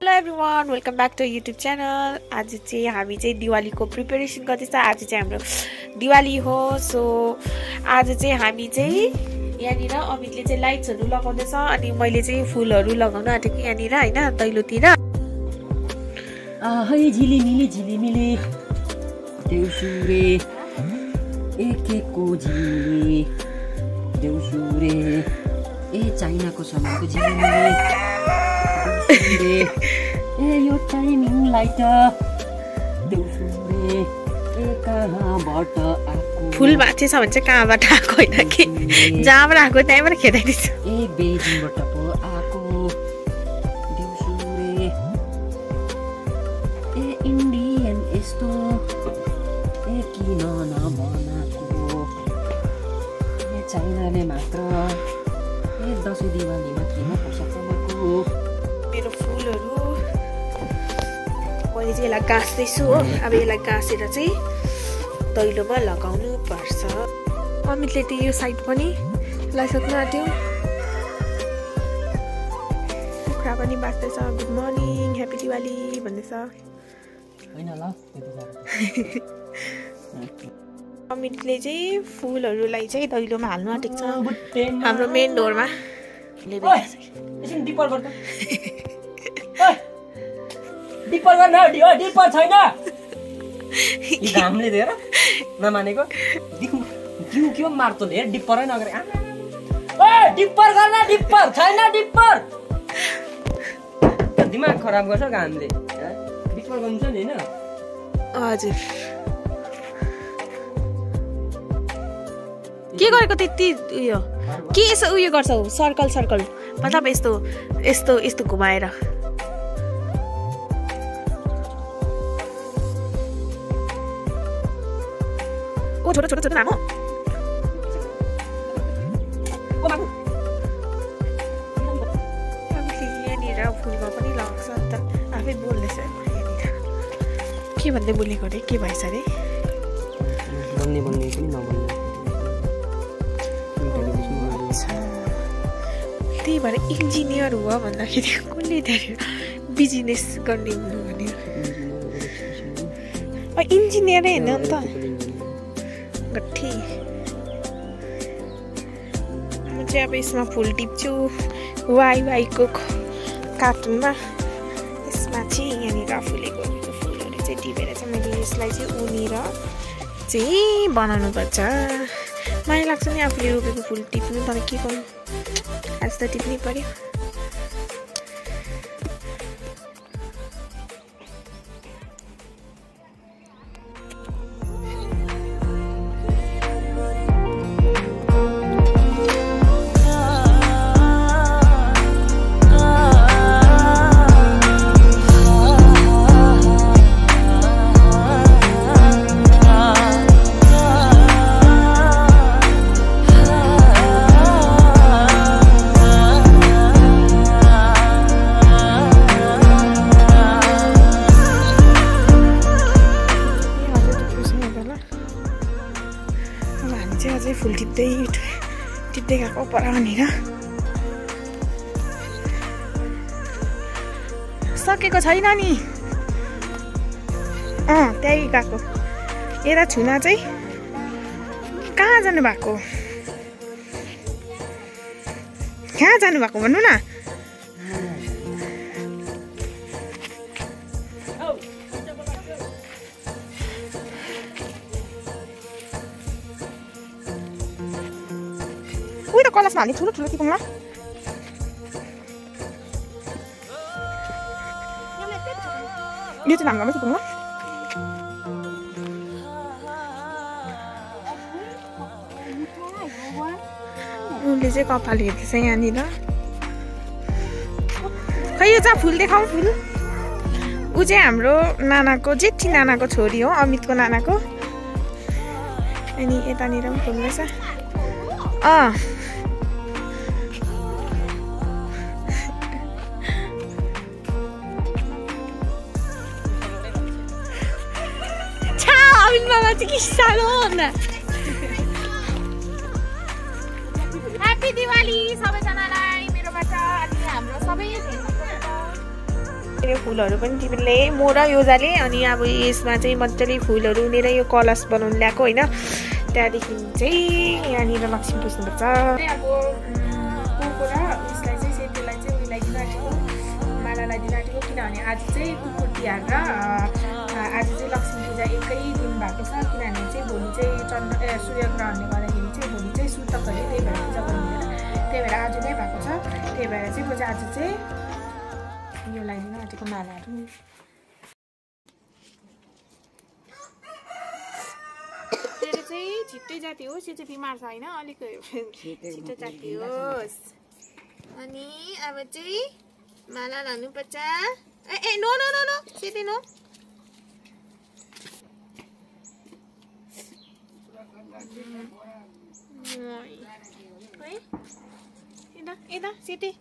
Hello everyone welcome back to YouTube channel आज चाहिँ हामी चाहिँ दिवालीको प्रिपेरेसन गर्दैछ। आज चाहिँ हाम्रो दिवाली हो सो आज चाहिँ हामी चाहिँ यहाँनिर अमितले चाहिँ लाइट्सहरू लगाउँदैछ अनि मैले चाहिँ फुलहरू लगाउन आँटेको यहाँनिर होइन दैलोतिर झिलिमिली झिलिमिली। देउसुरे एकेको झिलिमिली। देउसुरे ए चाइनाको सामानको झिलिमिली। ए यो टाइमिङलाई त देउसुरे ए कहाँबाट आएको? फुल भाँचे छ भने चाहिँ कहाँबाट आएको होइन कि? जहाँबाट आएको त्यहीँबाट खेदाइदिन्छ। ए बेजिङबाट पो आएको। देउसुरे। ए इन्डियन यस्तो। ए किन नबनाएको? ए चाइनाले मात्र। ए दसैँ दिवालीमा यसलाई गाँस्दैछु हो अब यसलाई गाँसेर चाहिँ दैलोमा लगाउनु पर्छ। अमितले त यो साइड पनि लगाइसक्नु आँट्यो। कुखुरा पनि बाँच्दैछ। गुड मर्निङ ह्याप्पी दिवाली भन्दैछ। अमितले चाहिँ फुलहरूलाई चाहिँ दैलोमा हाल्नु आँटेको छ। हाम्रो मेन डोरमा डिपर गर्न डिपर छैन। घामले दिएर नमानेको। दिउ के मार्तो हेर डिप्परै नगरे। डिप्पर गर्न डिप्पर छैन डिप्पर दिमाग खराब गर्छ घामले। डिप्पर गर्नु छ नि होइन? हजुर। के गरेको त्यति उयो? के यसो उयो गर्छौ सर्कल सर्कल। मतलब यस्तो यस्तो यस्तो घुमाएर। छोटो बाबु अलिकति यहाँनिर फुलमा पनि लाग्छ अन्त आफै बोल्दैछ यहाँनिर के भन्दै बोलेको अरे के भएछ अरे पनि त्यही भएर इन्जिनियर हो भन्दाखेरि कसले त्यहाँनिर बिजनेस गर्ने हुनु भने इन्जिनियरै होइन नि चाहिँ अब यसमा फुल टिप्छु। वाइ वाइको कार्टुनमा यसमा चाहिँ यहाँनिर फुलेको फुलहरू चाहिँ टिपेर चाहिँ मैले यसलाई चाहिँ उनेर चाहिँ बनाउनुपर्छ। माया लाग्छ नि आफूले रोपेको फुल टिप्नु तर के गर्नु? आज त टिप्नै पऱ्यो सकेको छैन नि अँ त्यही गएको यता छुना चाहिँ कहाँ जानु भएको कहाँ जानु भएको भन्नु न उयो त कलसमा हाल्ने ठुलो ठुलो टिपौँ यो चाहिँ हाम्रो टिपौँ ल उसले चाहिँ कपाल हेर्दैछ यहाँनिर खै यो चाहिँ फुल देखाउँ फुल ऊ चाहिँ हाम्रो नानाको जेठी नानाको छोरी हो अमितको नानाको अनि यतानिर पनि फुल रहेछ अँ सानो भन्दा ह्याप्पी दिवाली सबैजनालाई मेरोबाट अनि हाम्रो सबै यो फुलहरू पनि तिमीले म र योजाले अनि अब यसमा चाहिँ मजाले फुलहरू उनेर यो कलश बनाउनु ल्याएको होइन त्यहाँदेखि चाहिँ यहाँनिर लक्ष्मी पुज्नुपर्छ अब कुकुर र उसलाई चाहिँ सेतुलाई चाहिँ उयो लगाइदिनु आँटेको माला लगाइदिनु आँटेको किनभने आज चाहिँ कुकुर तिहार र आज चाहिँ लक्ष्मी पूजा एकै दिन भएको छ। किनभने चाहिँ भोलि चाहिँ चन्द्र ए सूर्यग्रहणले गर्दाखेरि चाहिँ भोलि चाहिँ सुतक अरे त्यही भएर पूजा गर्नु त्यही भएर आज नै भएको छ। त्यही भएर चाहिँ म चाहिँ आज चाहिँ यो लगाइदिनु आँटेको मालाहरू तेरो चाहिँ छिट्टै जाति होस् यो चाहिँ बिमार छ होइन? अलिक छिटो जाति होस्। अनि अब चाहिँ माला लानुपर्छ। ए ए नो नो नो नो सिधै नो। है यता यता सिधै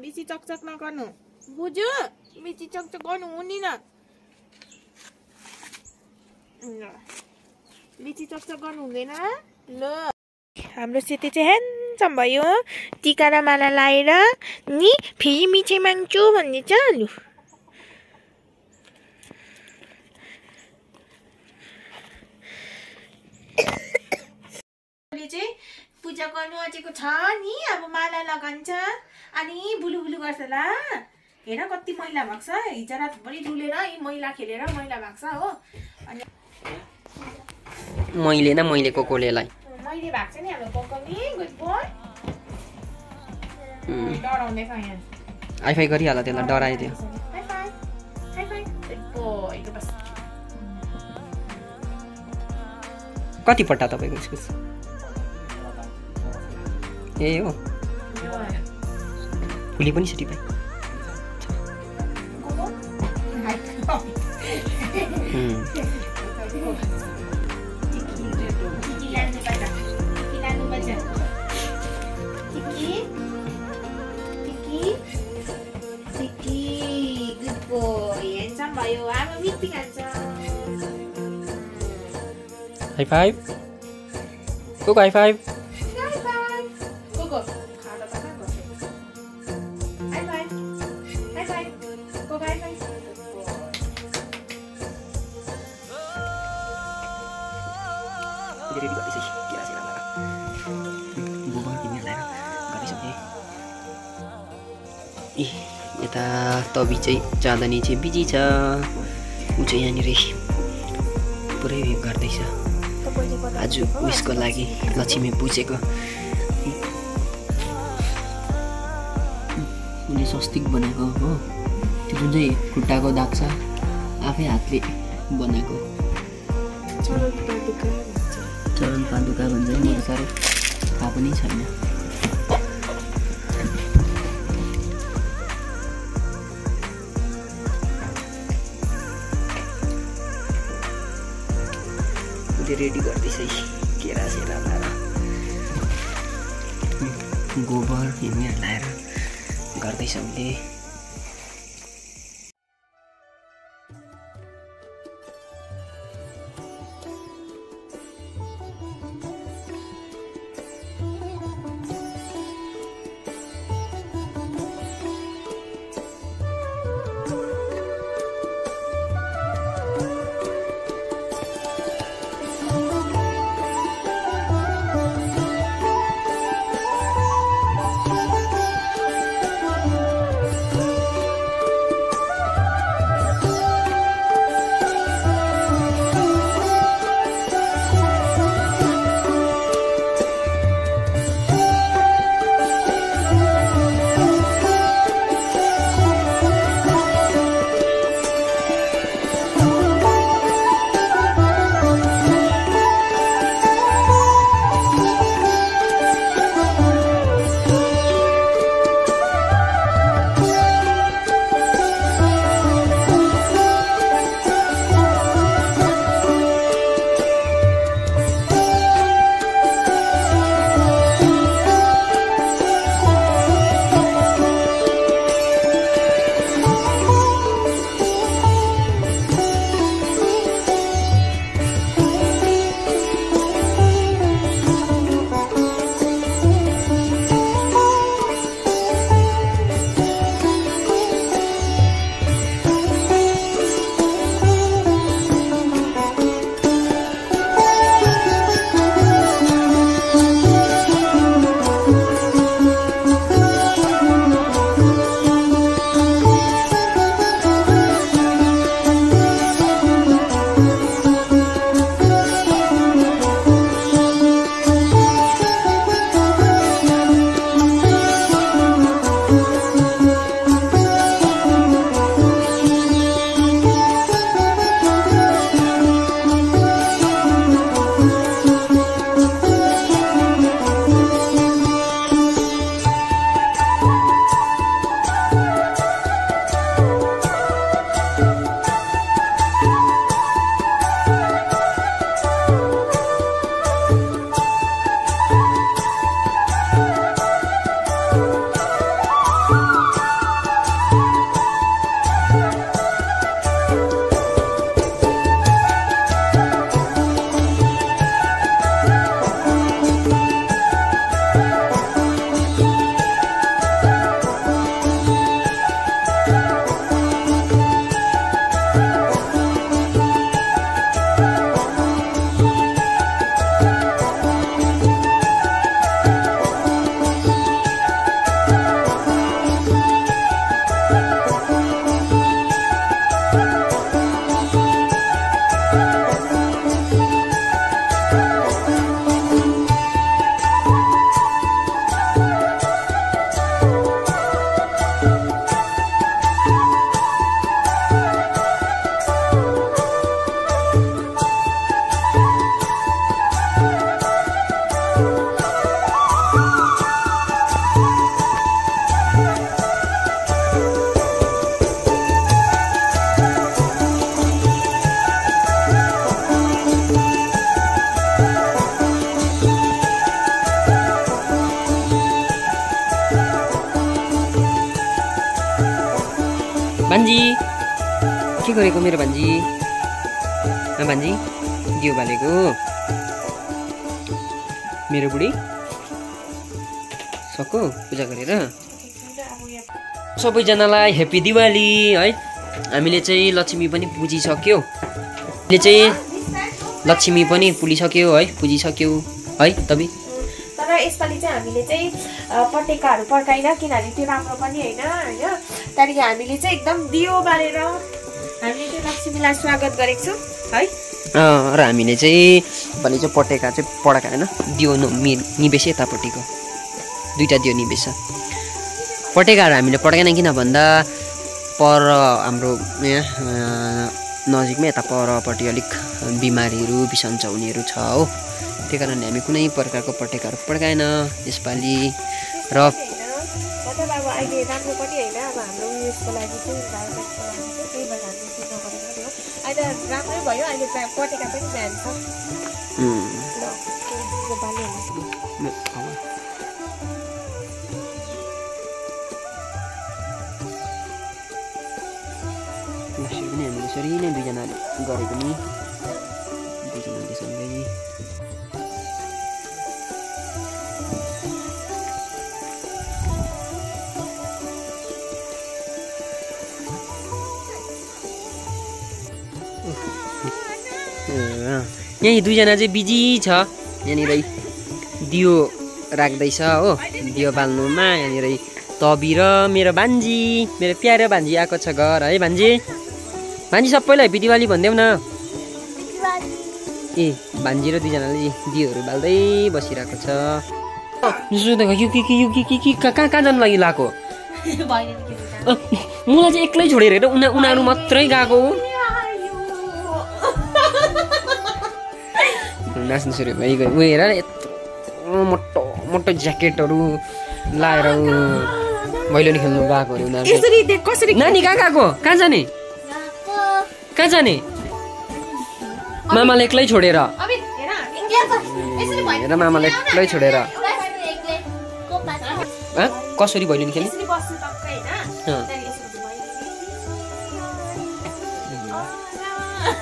बेसी चकचक नगर्नु बुझ्यो बेसी चकचक गर्नु हुँदैन बेसी चकचक गर्नु हुँदैन ल हाम्रो सेती चाहिँ ह्यान्डसम भयो टिका र माला लाएर नि फेरि मिठाई माग्छु भन्ने छ लु। चाहिँ पूजा गर्नु आँटेको छ नि अब माला लगान्छ अनि बुलु बुलु गर्छ ल। हेर कति मैला भएको छ। हिजो रातभरि डुलेर यी मैला खेलेर मैला भएको छ हो। अनि मैले न मैले कोकोलेलाई। मैले भएको छ नि हाम्रो पकाउने गुड बोय डराउँदैछ यहाँ। आइफाई गरिहाल त्यसलाई डरायो त्यो high five high five good boy बस। कति पट्टा तपाईँको इस्कुस ए हो फुली पनि छ टिपाई उम्, भयो अब मिठी खान्छ high five Coco high five Coco, खाँदा त कहाँ गर्छ? High five. High five. Coco, high five. Ready गर्दैछ केरा सेरा लगाएर गोबर तिमीहरूलाई गरिसकेँ ए यता तबी चाहिँ चाँदनी चाहिँ बिजी छ ऊ चाहिँ यहाँनिर पुरै उयो गर्दैछ तपाईँले गर्दा आज उयसको लागि लक्ष्मी पुजेको। उसले स्वस्तिक बनाएको हो। त्यो जुन चाहिँ खुट्टाको दाग छ आफै हातले बनाएको। चरण पादुका भन्छ। मेरो साह्रो थाहा पनि छैन। उसले रेडी गर्दैछ है। केरा सेरा लाएर गोबर हिँडीहरू लाएर गर्दैछ उसले के गरेको मेरो भान्जी? भान्जी दियो बालेको। मेरो बुढी सक्यो पूजा गरेर। सबैजनालाई हेप्पी दिवाली है? हामीले चाहिँ लक्ष्मी पनि पुजिसक्यो। अहिले चाहिँ लक्ष्मी पनि पुलिसक्यो है? पुजिसक्यो है तपाईँ तर यसपालि चाहिँ हामीले चाहिँ पटेकाहरू पड्काइन किनभने त्यो राम्रो पनि होइन होइन? त्यहाँदेखि हामीले चाहिँ एकदम दियो बालेर हामीले चाहिँ लक्ष्मीलाई स्वागत गरेको छौँ है? अँ, र हामीले चाहिँ भने चाहिँ पटेका चाहिँ पड्काएन दियो न मि निवेश यतापट्टिको। दुइटा दियो निवेश। पटेकाहरू हामीले पड्काएन किन भन्दा पर हाम्रो यहाँ नजिकमै यता परपट्टि अलिक बिमारीहरू बिसन्चो हुनेहरू छ हो। त्यही कारणले हामी कुनै प्रकारको पटेकाहरू पड्काएन यसपालि र अहिले त राम्रै भयो अहिले प्रायः पटेका पनि बिहान छ उम्, ल त्यो बाल्यहरू यसरी पनि हामीले यसरी नै दुईजनाले गरे पनि दुईजनाले यहीँ दुईजना चाहिँ बिजी छ। यहाँनिर दियो राख्दैछ हो। दियो बाल्नुमा यहाँनिर तबी र मेरो भान्जी मेरो प्यारो भान्जी आएको छ घर। है भान्जी? भान्जी सबैलाई हेप्पी दिवाली भनिदेऊ न। ए भान्जी र दुईजनाले दियोहरू बाल्दै बसिरहेको छ। कहाँ कहाँ जानु लागि लगाएको? मलाई चाहिँ एक्लै छोडेर हेर उना उनीहरू मात्रै गएको नाच्नु सुरु भइगयो ऊ हेर यत्रो मोटो मोटो ज्याकेटहरू लाएर ऊ भैलेनी खेल्नु गएको अरे उनीहरू नानी कहाँ गएको? कहाँ जाने? कहाँ जाने? मामाले एक्लै छोडेर। हेर मामाले एक्लै छोडेर? कसरी भैलेनी खेल्ने।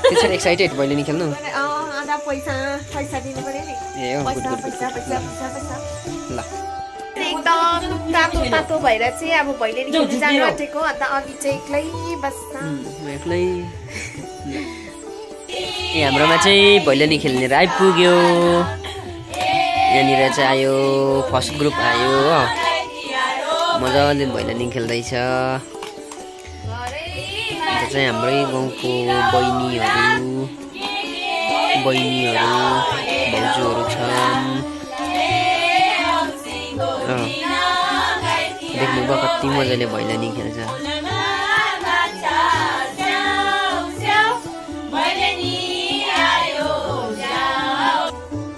त्यसरी एक्साइटेड भैलेनी खेल्नु? पैसा पैसा दिनु पर्यो नि ए हो गुड पैसा गुड पैसा पैसा पैसा पैसा। ल। एकदम तातो तातो भएर चाहिँ अब भैलेनी खेल्नु जानु। आँटेको अन्त अघि चाहिँ एक्लै बस्छ। म एक्लै। ए हाम्रोमा चाहिँ भैलेनी खेल्नेर आइपुग्यो। यहाँनिर चाहिँ आयो फर्स्ट ग्रुप आयो हो। मजाले भैलेनी खेल्दैछ। अन्त चाहिँ हाम्रै गाउँको बहिनीहरू। बहिनीहरू भाउजूहरू छन्। अँ। देख्नुभयो कति मजाले भैलेनी खेल्छ।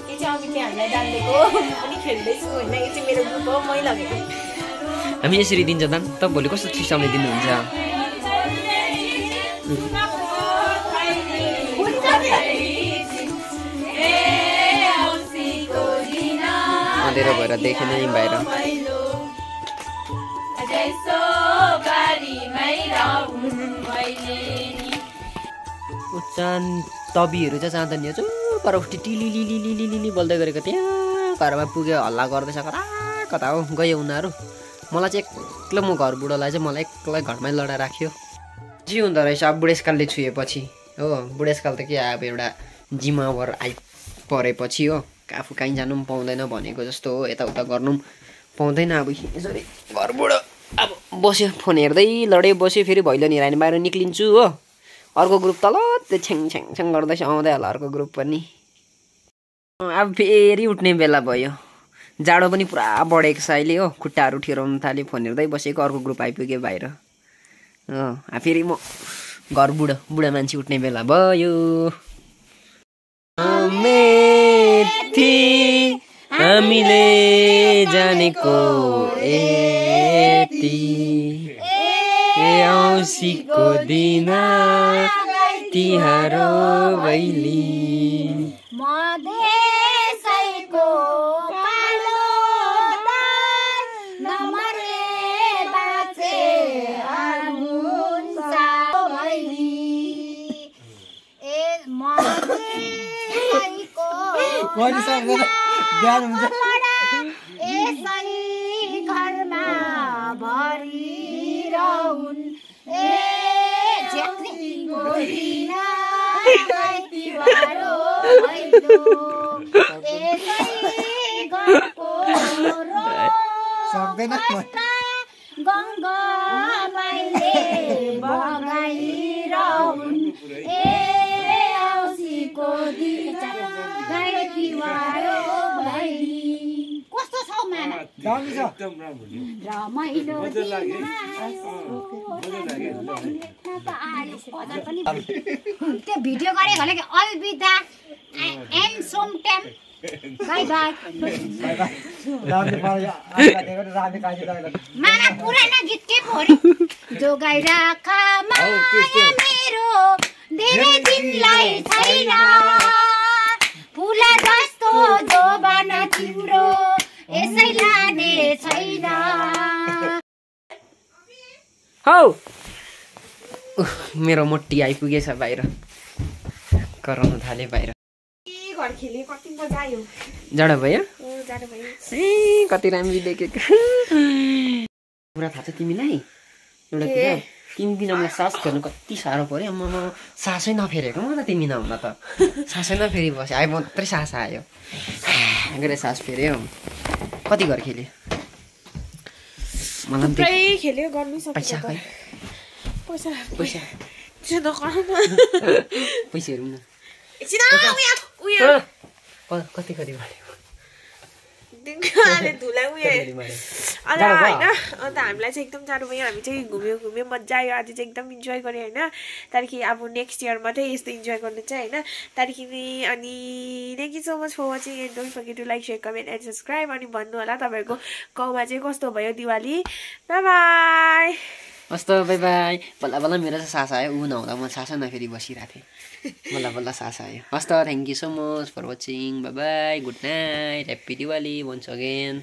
यो चाहिँ अमितले हामीलाई डालिदिएको म पनि खेल्दैछु अँधेरो भएर देखेन नि बाहिर। उचान तबीहरू चाहिँ जाँदैन यो चुपर उठी टिलिलिलिलिलिलि बोल्दै गरेको त्यहाँ घरमा पुग्यो हल्ला गर्दैछ कता कता हो गयो उनीहरू। मलाई चाहिँ एक्लै म घर बुढोलाई चाहिँ मलाई एक्लै घरमै लडा राख्यो। जे हुँदो रहेछ अब बुढेसकालले छुएपछि हो बुढेसकाल त के अब एउटा जिम्मावर आइ परेपछि हो। आफू कहीँ जानु पनि पाउँदैन भनेको जस्तो हो यताउता गर्नु पनि पाउँदैन। अब यसरी घर बुढो अब बस्यो फोन हेर्दै लडे बस्यो फेरि भैलेनी भने बाहिर निक्लिन्छु हो। अर्को ग्रुप तल त्यो छ्याङ छ्याङ छ्याङ गर्दैछ आउँदै होला अर्को ग्रुप पनि। अब फेरि उठ्ने बेला भयो। जाडो पनि पुरा बढेको छ अहिले हो खुट्टाहरू ठिराउनु थाल्यो फोन हेर्दै बसेको अर्को ग्रुप आइपुग्यो बाहिर। अँ फेरि म घर बुढो बुढा मान्छे उठ्ने बेला भयो। हामीले जानेको यति। ए दिन तिहार भैली पढ्नु सक्दैन बिहान हुन्छ। यसै घरमा भरिरहुन्। ए झ्याक्रीको दिन गाई तिहार हो भैलो यसै घरको सक्दैन। कस्तो छ मामा? त्यो भिडियो गरे भने कि अलविदा। एन्ड मामा पुरानो गीत के पो अरे जोगाइ राख माया मेरो धेरै दिनलाई छैन। फुला जस्तो जोबान तिम्रो यसै लाने छैन। हौ। मेरो मोटी आइपुगेछ बाहिर। कराउन थाले बाहिर। जाडो भयो? ओ जाडो भयो। ए कति राम्री देखेको। कुरा थाहा छ तिमीलाई? एउटा मलाई सास फेर्नु कति साह्रो पऱ्यो म सासै नफेरेको म त तिमी नहुँदा त सासै नफेरि बस्यो आइ मात्रै सास आयो गएर सास फेऱ्यो कति घर खेल्यो मलाई खेल्यो गर्नु पैसा खै पैसा पैसा पैसा हेरौँ न कति कति माऱ्यो धुलाई उयो अन्त? होइन अन्त हामीलाई चाहिँ एकदम जाडो भयो हामी चाहिँ घुम्यो घुम्यो मजा आयो आज चाहिँ एकदम इन्जोय गऱ्यो होइन त्यहाँदेखि अब नेक्स्ट इयर मात्रै यस्तो इन्जोय गर्नु चाहिँ होइन त्यहाँदेखि अनि thank you so much for watching and don't forget to like share comment and subscribe अनि भन्नु होला तपाईँहरूको गाउँमा चाहिँ कस्तो भयो दिवाली बाई बाई हस् त बाई बाई बल्ल बल्ल मेरो चाहिँ सास आयो ऊ नहुँदा म सासै नफेरि बसिरहेको थिएँ बल्ल बल्ल सास आयो हस् त thank you so much for watching bye bye good night happy Diwali once again